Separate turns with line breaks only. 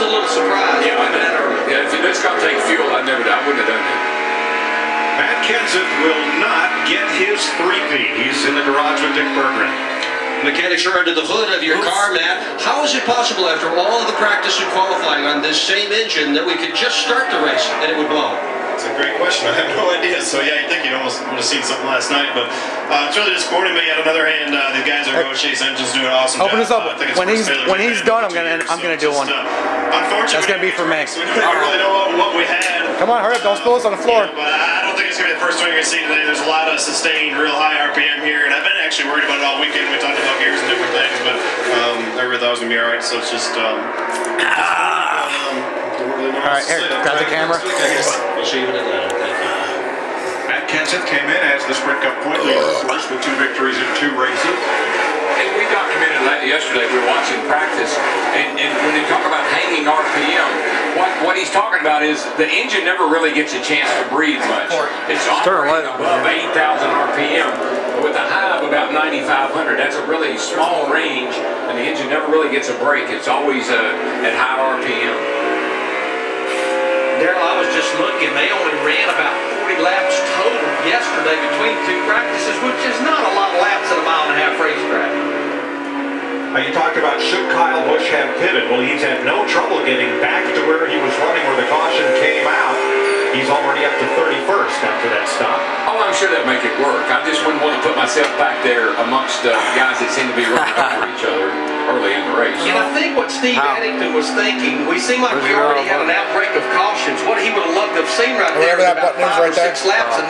was a little surprised.
Yeah, I
Coming in early.
Yeah, if it's got to take fuel, I never, I wouldn't have done that.
Matt Kenseth will not get his three-peat. He's in the garage with Dick Berggren.
Mechanics are under the hood of your car, Matt. How is it possible, after all of the practice and qualifying on this same engine, that we could just start the race and it would blow?
It's a great question. I have no idea. So yeah, you think you'd almost would have seen something last night, but uh, it's really disappointing. But yet another hand, uh, the guys at Roush Engines doing an awesome
Open
job.
this up.
Uh, I think it's
When he's- when he's done, I'm gonna-
years.
I'm gonna
So
do one.
just, Uh, unfortunately,
That's gonna be for me.
So we didn't really know what, we had.
Come on, hurry up. Don't spill this on the floor.
But I don't think it's gonna be the first one you're gonna see today. There's a lot of sustained, real high RPM here, and I've been actually worried about it all weekend. We talked about gears and different things, but um, I really thought it was gonna be all right. So it's just. Um, um, don't really know
All right, here, got the camera.
We'll in Atlanta. Thank you.
Matt Kenseth came in as the Sprint Cup point leader, of course, with two victories in two races.
And we documented that yesterday. We were watching practice, and, and when they talk about hanging RPM, what, what he's talking about is the engine never really gets a chance to breathe much. It's
Turn
operating
left.
above 8,000 RPM with a high of about 9,500. That's a really small range, and the engine never really gets a break. It's always uh, at high RPM.
Darrell, I just looking. They only ran about 40 laps total yesterday between two practices, which is not a lot of laps at a mile and a half racetrack.
Uh, you talked about should Kyle Busch have pitted. Well, he's had no trouble getting back to where he was running where the caution came out. He's already up to 31st after that stop.
Oh, I'm sure that'd make it work. I just wouldn't want to put myself back there amongst uh, guys that seem to be running over each other early in the race.
And I think what Steve
How?
Addington was thinking, we seem like
Where's
we already had an outbreak of cautions. What he would have loved to have seen right
Wherever
there
that button is right there.
six laps.
Oh.
and